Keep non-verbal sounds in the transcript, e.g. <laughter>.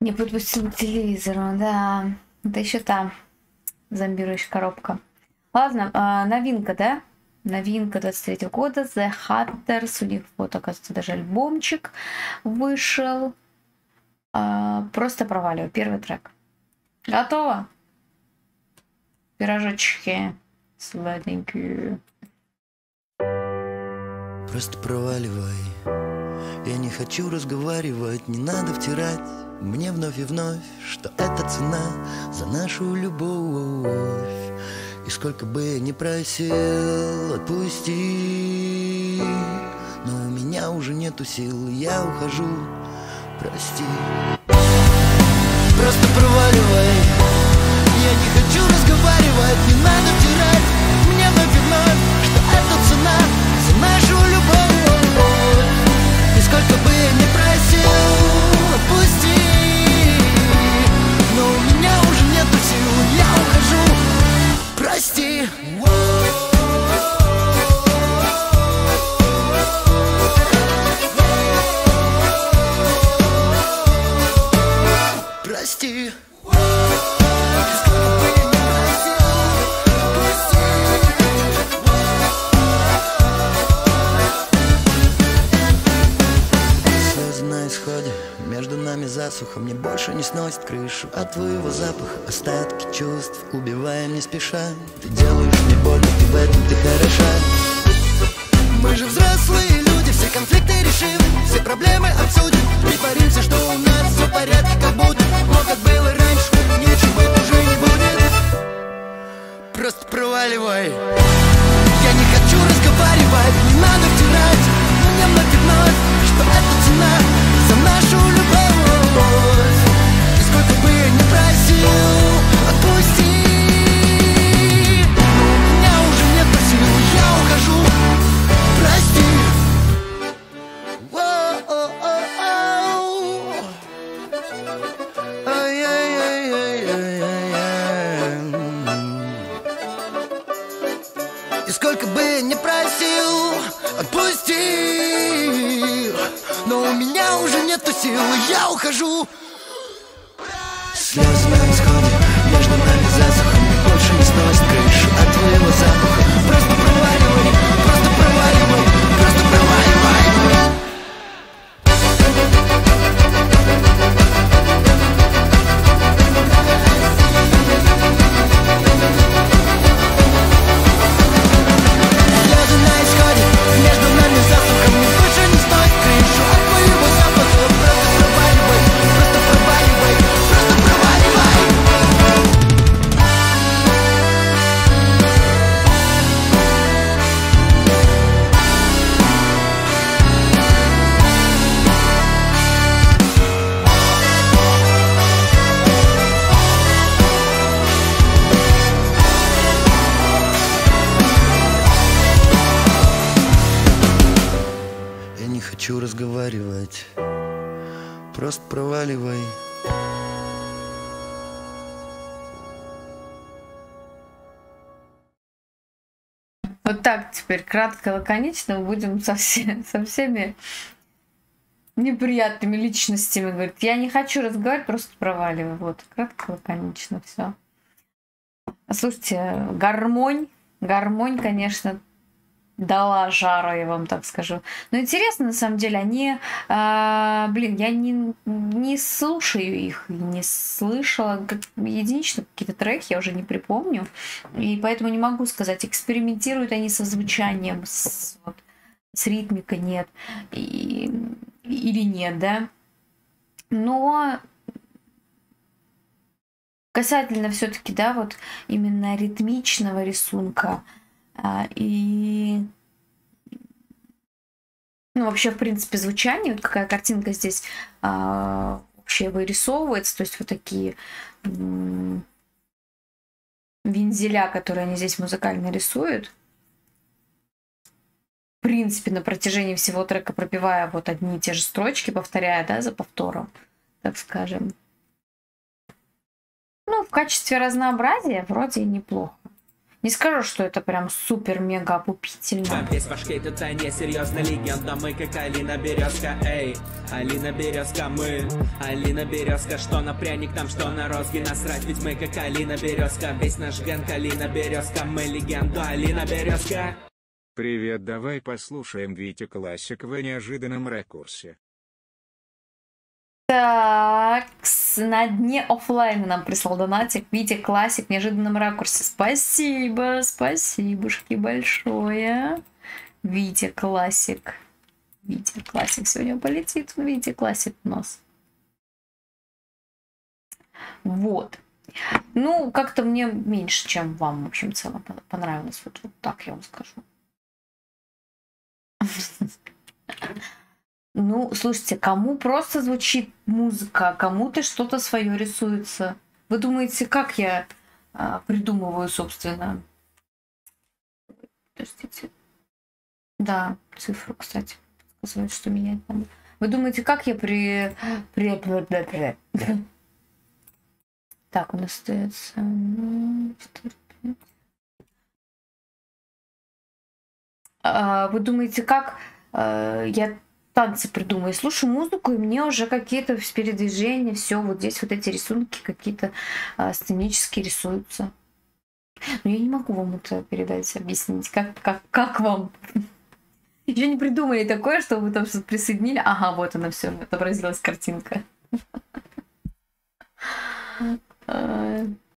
Не подпустил к телевизору, да. Это еще та зомбирующая коробка. Ладно, а, новинка, да? Новинка 23 года, The Hatters. У них вот, оказывается, даже альбомчик вышел. А, просто проваливаю. Первый трек. Готово? Пирожочки сладенькие. Просто проваливай. Я не хочу разговаривать, не надо втирать мне вновь и вновь, что это цена за нашу любовь. И сколько бы я ни просил, отпусти. Но у меня уже нету сил, я ухожу, прости. Просто проваливай. Я не хочу разговаривать, не надо втирать И сколько засуха Мне больше не сносит крышу. От твоего запаха Остатки чувств, убиваем не спеша. Ты делаешь мне больно, ты в этом ты хороша. Мы же взрослые люди, все конфликты решим Все проблемы обсудим, притворимся, что у нас все в порядке Как будто, но как было раньше, ничего уже не будет. Просто проваливай. Я не хочу разговаривать, не надо втирать. Мне вновь и вновь, что это цена За нашу любовь отпусти Но у меня уже нету сил, я ухожу. Слезы на исходе, между нами засуха Мне больше не сносит крышу от твоего запаха разговаривать Просто проваливай Вот так теперь кратко, лаконично будем со, все- <laughs> со всеми неприятными личностями. Говорит, я не хочу разговаривать, просто проваливаю. Вот, кратко, лаконично, все. Слушайте, гармонь, гармонь, конечно, дала жару, я вам так скажу. Но интересно, на самом деле, они, а, блин, я не, не слушаю их, не слышала как, единично какие-то треки, я уже не припомню, и поэтому не могу сказать, экспериментируют они со звучанием, с, вот, с ритмикой нет, и- или нет, да. Но касательно все-таки, да, вот именно ритмичного рисунка, а, и ну, вообще, в принципе, звучание, вот какая картинка здесь а, вообще вырисовывается, то есть вот такие вензеля, которые они здесь музыкально рисуют. В принципе, на протяжении всего трека пропевая вот одни и те же строчки, повторяя, да, за повтором, так скажем. Ну, в качестве разнообразия вроде неплохо. Не скажу, что это прям супер-мега опупительно. Весь ваш хейт это несерьезно легенда Мы как Алина Березка, эй Алина Березка, мы Алина Березка, что на пряник там, что на розги Насрать, ведь мы как Алина Березка Весь наш гэнг Алина Березка Мы легенду Алина Березка Привет, давай послушаем Витя Классик в неожиданном ракурсе. Так, на дне офлайна нам прислал донатик. Витя Классик в неожиданном ракурсе. Спасибо, спасибошки большое. Витя Классик. Витя Классик сегодня полетит. Витя Классик у нас. Вот. Ну, как-то мне меньше, чем вам, в общем, целом понравилось. Вот, вот так я вам скажу. Ну, слушайте, кому просто звучит музыка, кому-то что-то свое рисуется. Вы думаете, как я а, придумываю, собственно? Подождите. Да, цифру, кстати, сказать, что менять надо. Вы думаете, как я при... при... <laughs> Так, у нас остается... А, вы думаете, как э, я танцы придумаю, слушаю музыку, и мне уже какие-то передвижения, все, вот здесь вот эти рисунки какие-то а, сценические рисуются. Но я не могу вам это передать, объяснить, как, как, как вам. <laughs> Еще не придумали такое, что вы там что-то присоединили. Ага, вот она все, отобразилась картинка. <laughs>